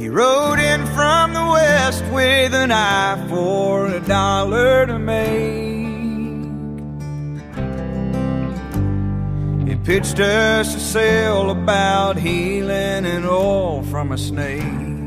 He rode in from the west with an eye for a dollar to make. He pitched us a sale about healing and all from a snake.